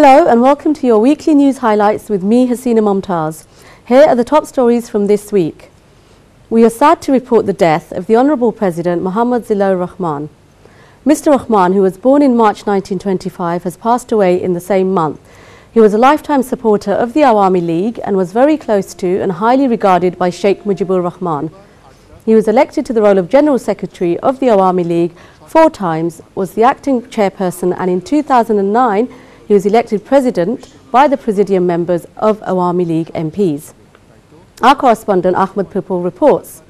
Hello and welcome to your weekly news highlights with me, Hasina Momtaz. Here are the top stories from this week. We are sad to report the death of the Honourable President Muhammad Zillur Rahman. Mr Rahman, who was born in March 1925, has passed away in the same month. He was a lifetime supporter of the Awami League and was very close to and highly regarded by Sheikh Mujibur Rahman. He was elected to the role of General Secretary of the Awami League four times, was the acting chairperson and in 2009 he was elected president by the presidium members of Awami League MPs. Our correspondent Ahmed Pipul reports.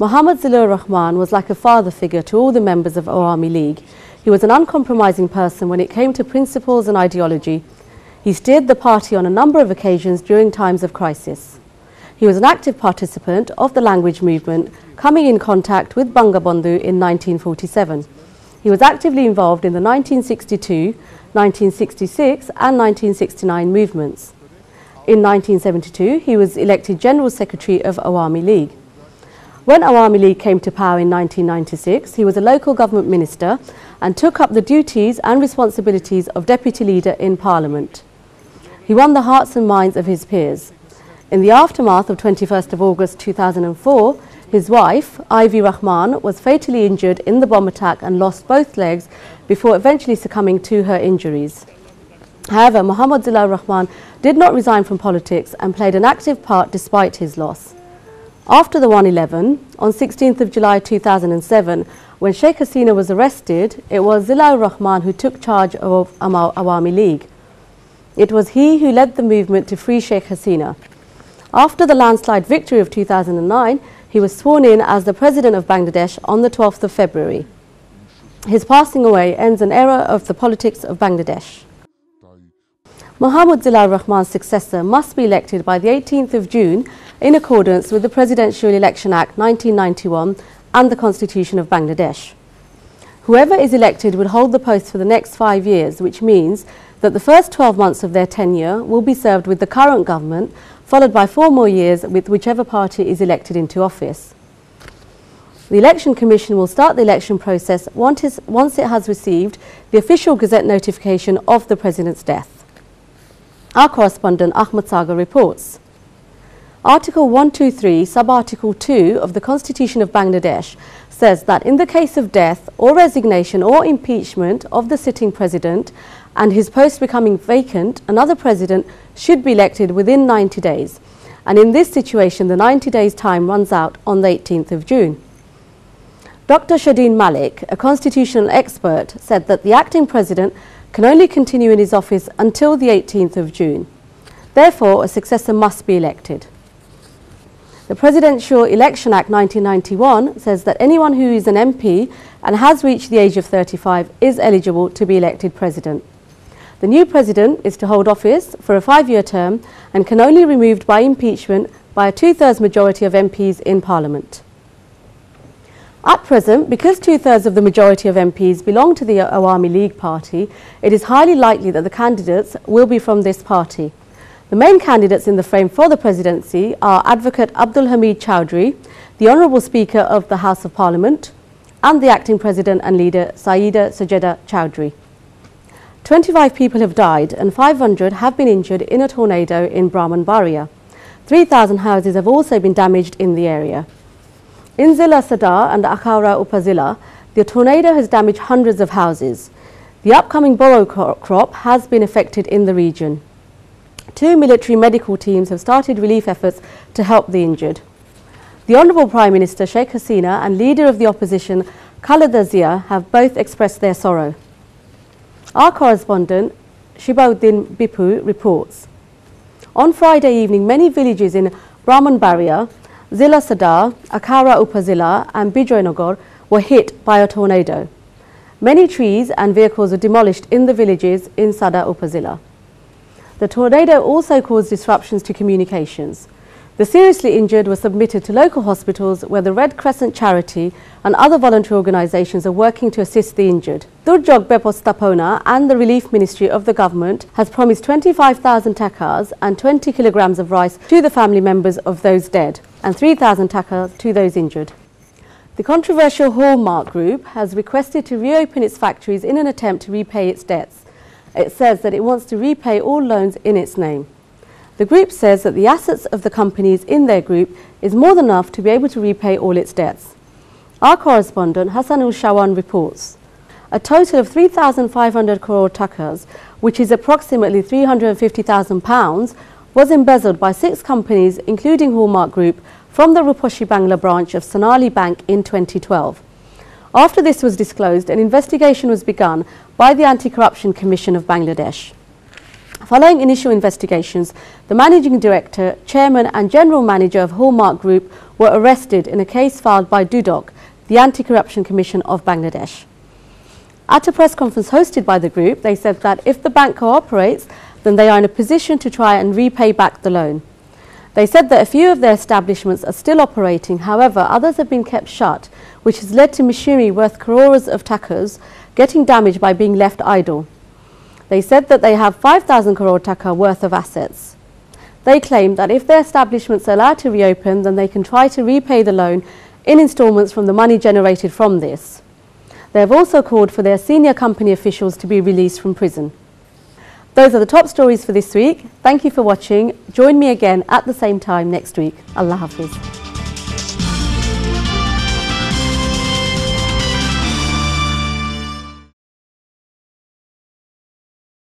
Muhammad Zillur Rahman was like a father figure to all the members of Awami League. He was an uncompromising person when it came to principles and ideology. He steered the party on a number of occasions during times of crisis. He was an active participant of the language movement, coming in contact with Bangabandhu in 1947. He was actively involved in the 1962, 1966 and 1969 movements. In 1972, he was elected General Secretary of Awami League. When Awami League came to power in 1996, he was a local government minister and took up the duties and responsibilities of deputy leader in Parliament. He won the hearts and minds of his peers. In the aftermath of 21st of August 2004, his wife, Ivy Rahman, was fatally injured in the bomb attack and lost both legs before eventually succumbing to her injuries. However, Muhammad Zillur Rahman did not resign from politics and played an active part despite his loss. After the 111, on 16th of July 2007, when Sheikh Hasina was arrested, it was Zillur Rahman who took charge of Awami League. It was he who led the movement to free Sheikh Hasina. After the landslide victory of 2009, he was sworn in as the President of Bangladesh on the 12th of February. His passing away ends an era of the politics of Bangladesh. Muhammad Zillur Rahman's successor must be elected by the 18th of June in accordance with the Presidential Election Act 1991 and the Constitution of Bangladesh. Whoever is elected will hold the post for the next five years, which means that the first 12 months of their tenure will be served with the current government followed by four more years with whichever party is elected into office. The Election Commission will start the election process once it has received the official Gazette notification of the President's death. Our correspondent Ahmed Saga reports. Article 123, Sub-Article 2 of the Constitution of Bangladesh says that in the case of death or resignation or impeachment of the sitting President and his post becoming vacant, another President should be elected within 90 days. And in this situation, the 90 days time runs out on the 18th of June. Dr. Shahdeen Malik, a constitutional expert, said that the acting president can only continue in his office until the 18th of June. Therefore, a successor must be elected. The Presidential Election Act 1991 says that anyone who is an MP and has reached the age of 35 is eligible to be elected president. The new president is to hold office for a five-year term and can only be removed by impeachment by a two-thirds majority of MPs in Parliament. At present, because two-thirds of the majority of MPs belong to the Awami League party, it is highly likely that the candidates will be from this party. The main candidates in the frame for the presidency are Advocate Abdul Hamid Chowdhury, the Honourable Speaker of the House of Parliament, and the acting president and leader Syeda Sajeda Chowdhury. 25 people have died and 500 have been injured in a tornado in Brahmanbaria. 3,000 houses have also been damaged in the area. In Zilla Sadar and Akhaura Upazila, the tornado has damaged hundreds of houses. The upcoming boro crop has been affected in the region. Two military medical teams have started relief efforts to help the injured. The Honourable Prime Minister Sheikh Hasina and Leader of the Opposition Khaleda Zia have both expressed their sorrow. Our correspondent, Shibauddin Bipu, reports. On Friday evening, many villages in Brahmanbaria, Zilla Sadar, Akhaura Upazila and Bijoynagar were hit by a tornado. Many trees and vehicles were demolished in the villages in Sada Upazila. The tornado also caused disruptions to communications. The seriously injured were submitted to local hospitals where the Red Crescent Charity and other voluntary organisations are working to assist the injured. Durjog Bepostapona and the Relief Ministry of the government has promised 25,000 takas and 20 kilograms of rice to the family members of those dead and 3,000 takas to those injured. The controversial Hallmark Group has requested to reopen its factories in an attempt to repay its debts. it says that it wants to repay all loans in its name. The group says that the assets of the companies in their group is more than enough to be able to repay all its debts. Our correspondent Hassanul Shawan reports. A total of 3,500 crore takas, which is approximately 350,000 pounds, was embezzled by six companies, including Hallmark Group, from the Ruposhi Bangla branch of Sonali Bank in 2012. After this was disclosed, an investigation was begun by the Anti-Corruption Commission of Bangladesh. Following initial investigations, the Managing Director, Chairman and General Manager of Hallmark Group were arrested in a case filed by DUDOC, the Anti-Corruption Commission of Bangladesh. At a press conference hosted by the group, they said that if the bank cooperates, then they are in a position to try and repay back the loan. They said that a few of their establishments are still operating, however, others have been kept shut, which has led to machinery worth crores of takas getting damaged by being left idle. They said that they have 5,000 crore taka worth of assets. They claim that if their establishments are allowed to reopen, then they can try to repay the loan in instalments from the money generated from this. They have also called for their senior company officials to be released from prison. Those are the top stories for this week. Thank you for watching. Join me again at the same time next week. Allah Hafiz.